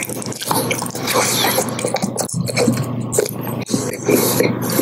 Thank you.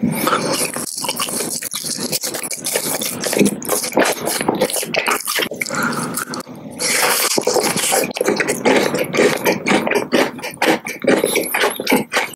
¡Gracias!